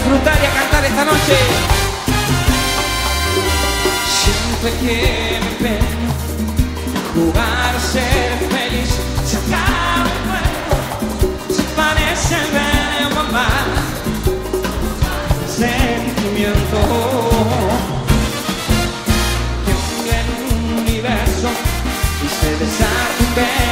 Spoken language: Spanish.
gustaría cantar esta noche. Siempre que me ven jugar, ser feliz, acaba el juego, se parece ver mamá, sentimiento. Que un universo y se desata